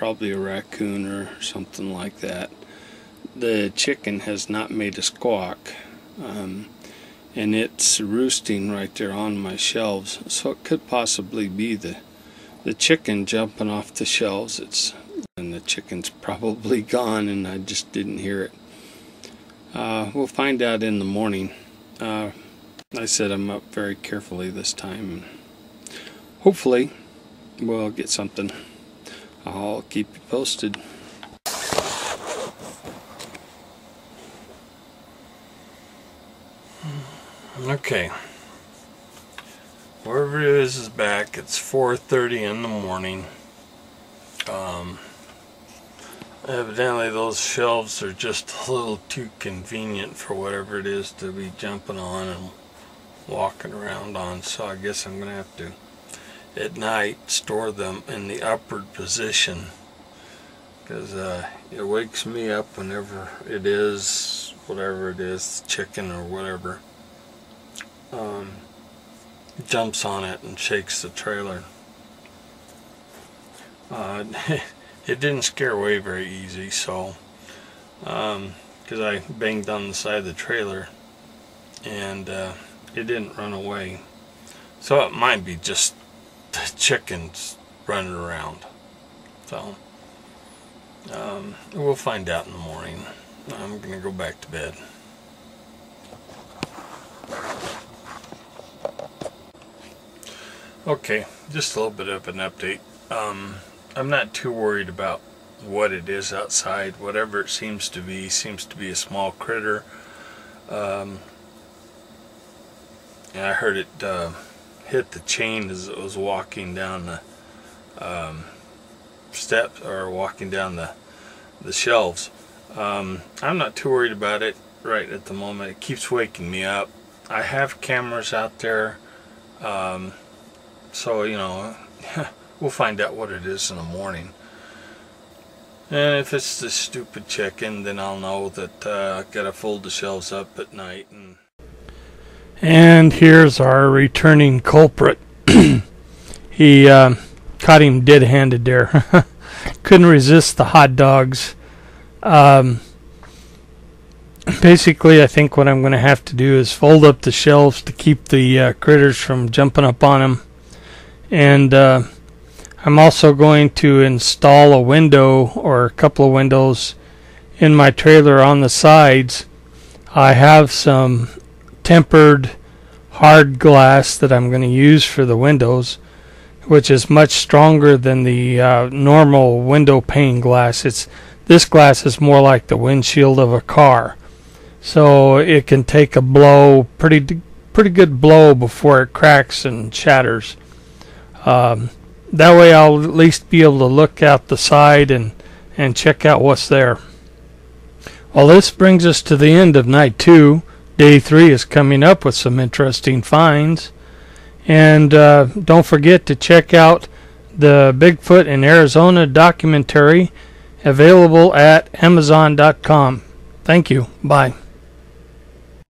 probably a raccoon or something like that. The chicken has not made a squawk, um, and it's roosting right there on my shelves, so it could possibly be the the chicken jumping off the shelves. It's and the chicken's probably gone, and I just didn't hear it. Uh, we'll find out in the morning. Uh, I set them up very carefully this time. Hopefully, we'll get something. I'll keep you posted. Okay. Wherever it is is back. It's 4.30 in the morning. Um, evidently those shelves are just a little too convenient for whatever it is to be jumping on and walking around on. So I guess I'm going to have to at night store them in the upward position. Because uh, it wakes me up whenever it is whatever it is chicken or whatever. Um, jumps on it and shakes the trailer. Uh, it didn't scare away very easy so because um, I banged on the side of the trailer and uh, it didn't run away. So it might be just the chickens running around. So, um, we'll find out in the morning. I'm going to go back to bed. Okay, just a little bit of an update. Um, I'm not too worried about what it is outside. Whatever it seems to be, seems to be a small critter. Um, and I heard it uh, hit the chain as it was walking down the um, steps or walking down the the shelves. Um, I'm not too worried about it right at the moment. It keeps waking me up. I have cameras out there, um, so you know we'll find out what it is in the morning. And if it's the stupid chicken, then I'll know that uh, I gotta fold the shelves up at night and. And here's our returning culprit. he uh, caught him dead handed there. Couldn't resist the hot dogs. Um, basically, I think what I'm going to have to do is fold up the shelves to keep the uh, critters from jumping up on him. And uh, I'm also going to install a window or a couple of windows in my trailer on the sides. I have some tempered hard glass that I'm going to use for the windows, which is much stronger than the uh, normal window pane glass. It's this glass is more like the windshield of a car, so it can take a blow pretty pretty good blow before it cracks and shatters. Um, that way, I'll at least be able to look out the side and and check out what's there. Well, this brings us to the end of night two. Day three is coming up with some interesting finds. And uh, don't forget to check out the Bigfoot in Arizona documentary available at Amazon.com. Thank you. Bye.